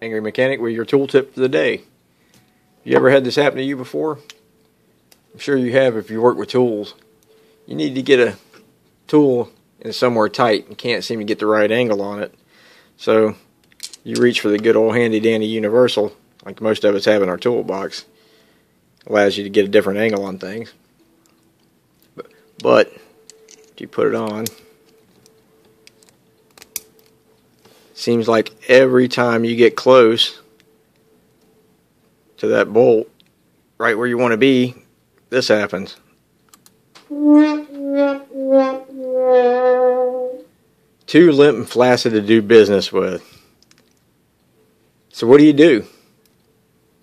Angry Mechanic with your tool tip for the day. You ever had this happen to you before? I'm sure you have if you work with tools. You need to get a tool in somewhere tight and can't seem to get the right angle on it. So you reach for the good old handy dandy universal, like most of us have in our toolbox. Allows you to get a different angle on things. But, but you put it on, seems like every time you get close to that bolt, right where you want to be, this happens. Too limp and flaccid to do business with. So what do you do?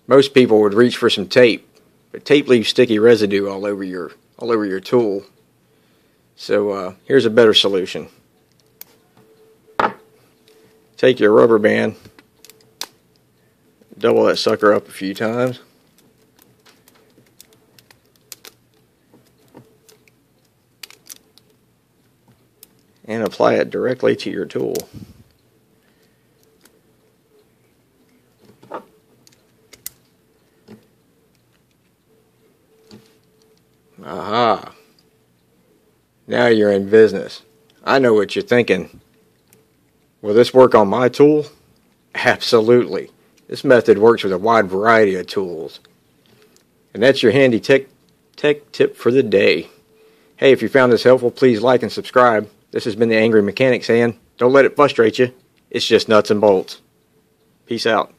Most people would reach for some tape, but tape leaves sticky residue all over your all over your tool. So uh, here's a better solution. Take your rubber band, double that sucker up a few times. and apply it directly to your tool. Aha. Now you're in business. I know what you're thinking. Will this work on my tool? Absolutely. This method works with a wide variety of tools. And that's your handy tech, tech tip for the day. Hey, if you found this helpful, please like and subscribe. This has been the Angry Mechanic saying, don't let it frustrate you. It's just nuts and bolts. Peace out.